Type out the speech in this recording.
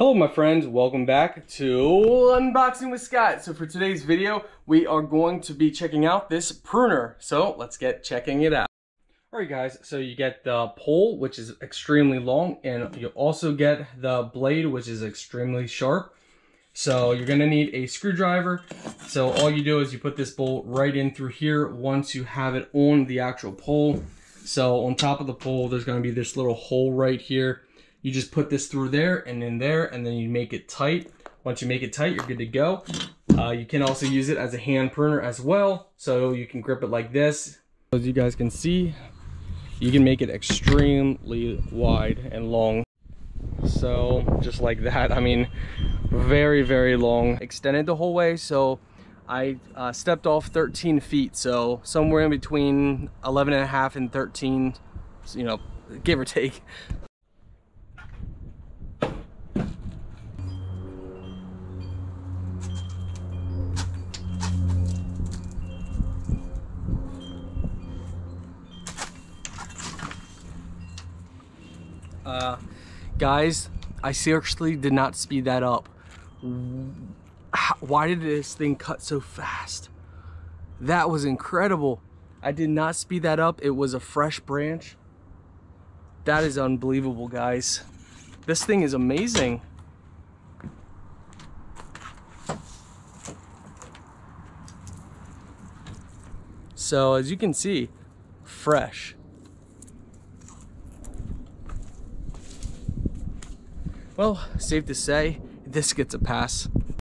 Hello my friends, welcome back to Unboxing with Scott. So for today's video, we are going to be checking out this pruner. So let's get checking it out. Alright guys, so you get the pole, which is extremely long, and you also get the blade, which is extremely sharp. So you're gonna need a screwdriver. So all you do is you put this bolt right in through here once you have it on the actual pole. So on top of the pole, there's gonna be this little hole right here you just put this through there and in there and then you make it tight. Once you make it tight, you're good to go. Uh, you can also use it as a hand pruner as well. So you can grip it like this. As you guys can see, you can make it extremely wide and long. So just like that, I mean, very, very long. Extended the whole way. So I uh, stepped off 13 feet. So somewhere in between 11 and a half and 13, you know, give or take. Uh, guys, I seriously did not speed that up. Why did this thing cut so fast? That was incredible. I did not speed that up. It was a fresh branch. That is unbelievable, guys. This thing is amazing. So as you can see, fresh. Well, safe to say, this gets a pass.